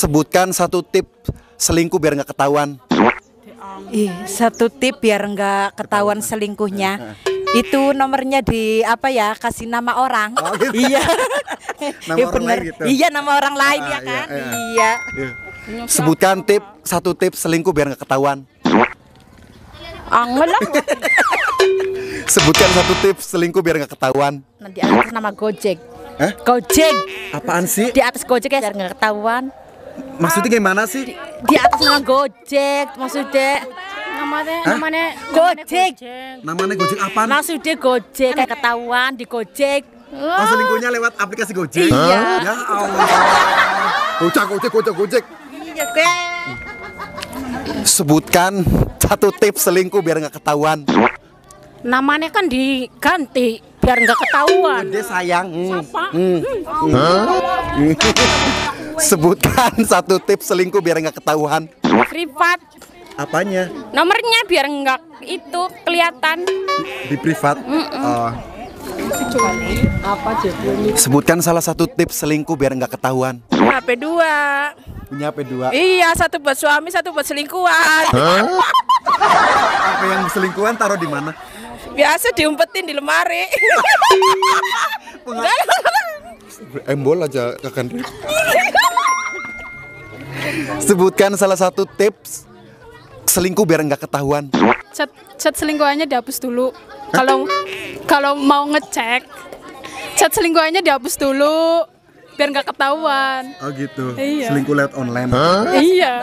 Sebutkan satu tip selingkuh biar nggak ketahuan. Ih, satu tip biar nggak ketahuan selingkuhnya. Itu nomornya di apa ya? Kasih nama orang. Oh, gitu. Iya. Nama Iya, orang bener. lain gitu. Iya, nama orang lain Ah, ya iya, kan? iya. Iya. Iya. Sebutkan tip satu tip selingkuh biar nggak ketahuan. Angel. Sebutkan satu tip selingkuh biar nggak ketahuan. Nanti atas nama Gojek. Hah? Gojek. Apaan sih? Di atas Gojek ya biar nggak ketahuan. Maksudnya gimana sih? Di atas nama Gojek maksudnya. Namanya namanya Gojek. Namanya Gojek apaan? Maksudnya Gojek kayak ketahuan di Gojek. Oh, selingkuhnya lewat aplikasi Gojek. Iya. Ya Allah. Gojek, Gojek, Gojek, Gojek. Iya, Kak. Sebutkan satu tips selingkuh biar nggak ketahuan. Namanya kan diganti biar nggak ketahuan. Dia sayang. Hmm. Apa? Sebutkan satu tips selingkuh biar nggak ketahuan. Privat. Apanya? Nomornya biar nggak itu kelihatan. Di privat. Oh. Sebutkan salah satu tips selingkuh biar nggak ketahuan. HP dua. Punya HP dua. Iya, satu buat suami, satu buat selingkuhan. HP yang selingkuhan taruh di mana? Biasa diumpetin di lemari. Embol aja akan. Sebutkan salah satu tips selingkuh biar nggak ketahuan. chat chat selingkuhannya dihapus dulu. Kalau kalau mau ngecek chat selingkuhannya dihapus dulu biar nggak ketahuan. Oh gitu. Iya. Selingkuh lewat online. Iya.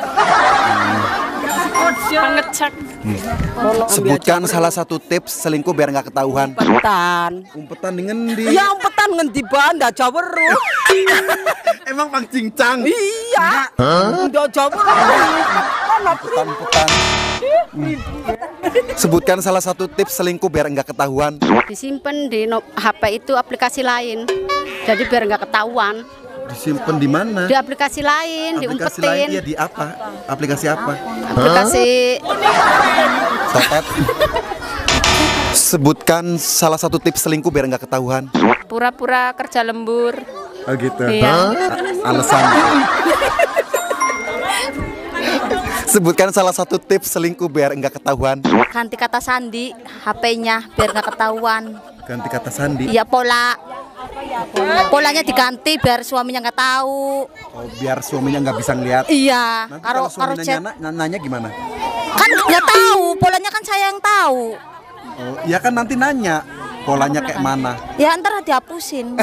Ngecek. Sebutkan salah satu tips selingkuh biar nggak ketahuan. Umpetan. Umpetan dengan di. Ya umpetan ngendi banda jaweru. Emang pang cincang. Iya. Ndak jaweru. Umpetan, umpetan. Hmm. Sebutkan salah satu tips selingkuh biar nggak ketahuan. disimpan di HP itu aplikasi lain jadi biar nggak ketahuan Disimpan di mana? di aplikasi lain Aplikasi lain diumpetin dia di apa? Aplikasi apa? aplikasi Sotet. Sebutkan salah satu tips selingkuh biar nggak ketahuan. Pura-pura kerja lembur. Oh gitu. Iya. A- Alasan. Sebutkan salah satu tips selingkuh biar nggak ketahuan. ganti kata sandi HP-nya biar nggak ketahuan Ganti kata sandi. iya pola polanya diganti biar suaminya nggak tahu Oh, biar suaminya nggak bisa ngeliat. iya Nanti karo kalau karo nanya, nanya gimana? kan nggak tahu polanya kan saya yang tahu Oh, ya kan nanti nanya polanya kayak mana. ya ntar dihapusin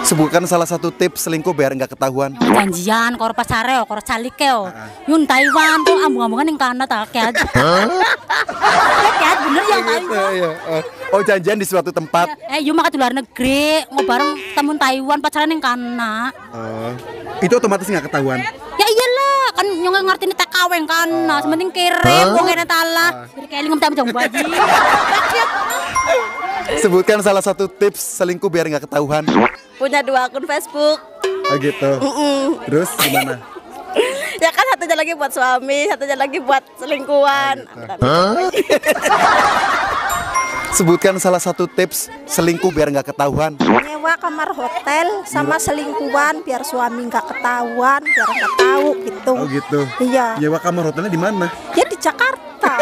Sebutkan salah satu tips selingkuh biar nggak ketahuan. janjian karo pasare karo calike yo. Yun Taiwan tuh ambung-ambungan yang kana tak kayak. Kayak bener ya Gitu, Taiwan. Iya. Oh, Oh janjian di suatu tempat. Eh, yuk makan di luar negeri, mau bareng temen Taiwan pacaran yang kana. Oh, itu otomatis nggak ketahuan. Ya iyalah, kan nggak ngerti ini TKW yang kana, sementing kirim, wong kene tala. Jadi kayak lingam tamu jam baji. Sebutkan salah satu tips selingkuh biar nggak ketahuan. Punya dua akun Facebook. Oh gitu. Terus gimana? Ya kan satunya lagi buat suami, satunya lagi buat selingkuhan. Sebutkan salah satu tips selingkuh biar nggak ketahuan. nyewa kamar hotel sama selingkuhan biar suami nggak ketahuan biar nggak tahu gitu Oh gitu. iya Nyewa kamar hotelnya di mana? ya di Jakarta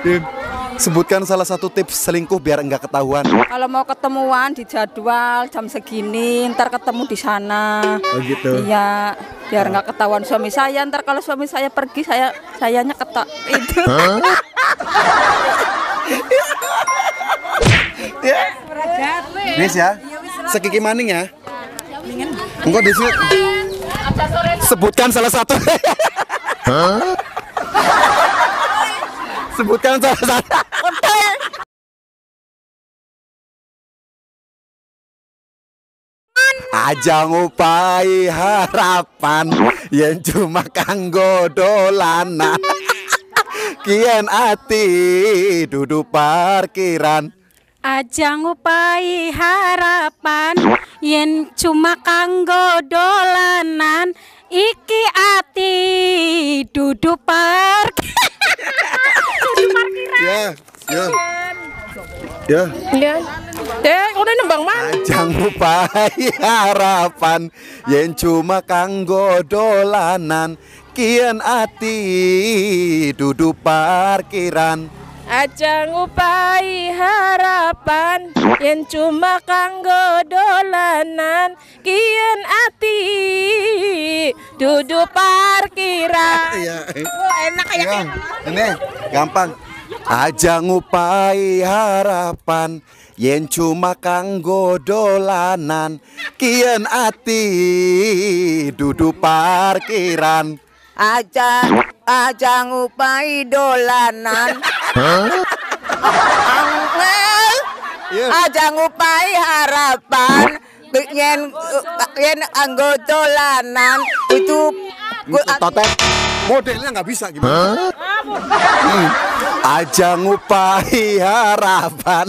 Din, Sebutkan salah satu tips selingkuh biar nggak ketahuan. Kalau mau ketemuan di jadwal jam segini, ntar ketemu di sana. Oh gitu. Iya, biar nggak ketahuan suami saya. Ntar kalau suami saya pergi, saya sayanya ketok itu. Nis ya. Sekiki maning ya. Enggak di sini. Sebutkan salah satu. Sebutkan salah satu. Aja ngupai harapan yang cuma kanggo dolanan. Kian ati duduk parkiran. Aja ngupai harapan yen cuma kanggo dolanan iki ati duduk park Ya, ya. Ya. Ya. Eh, udah nembang mana? Ajang upai harapan yen cuma kanggo dolanan kian ati dudu parkiran Aja ngupai harapan Yen cuma kanggo dolanan Kian ati Dudu parkiran Iya. enak kayak Ya, ini gampang. Aja ngupai harapan yen cuma kanggo dolanan kian ati dudu parkiran. Aja aja ngupai dolanan. Angel. Iya. Aja ngupai harapan. Yen yen anggo dolanan itu Totek modelnya nggak bisa gimana? Hmm. Aja ngupai harapan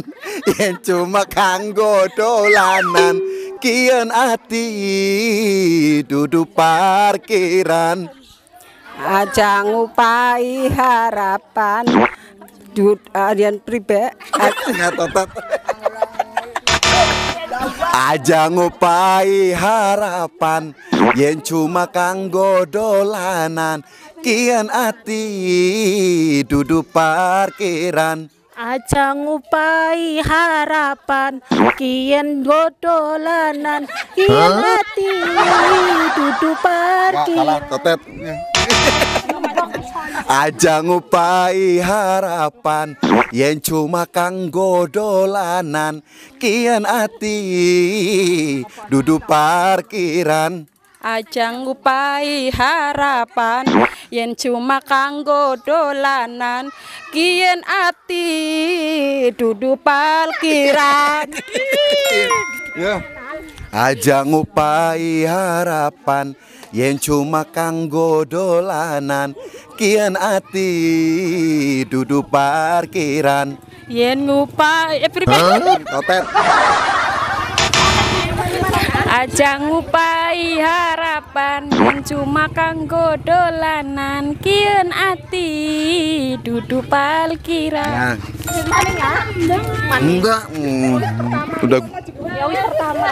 yen cuma kanggo dolanan kian ati dudu parkiran. aja ngupai harapan dud adian pribe Nggak totet. Aja ngupai harapan yen cuma kanggo dolanan kian ati dudu parkiran. Aja ngupai harapan Kian dodolanan Kian hati Dudu parkir Kalah totet. Aja ngupai harapan yen cuma kanggo dolanan kian ati dudu parkiran. Aja ngupai harapan Yen cuma kanggo dolanan Kian ati Dudu parkiran Ya. Aja ngupai harapan yen cuma kanggo dolanan kian ati dudu parkiran. Yen ngupai eh, pribe? Totet. Aja ngupai harapan Yen cuma kanggo dolanan. Kian ati Dudu parkiran Nah. Enggak. hmm, Udah. Ya wis pertama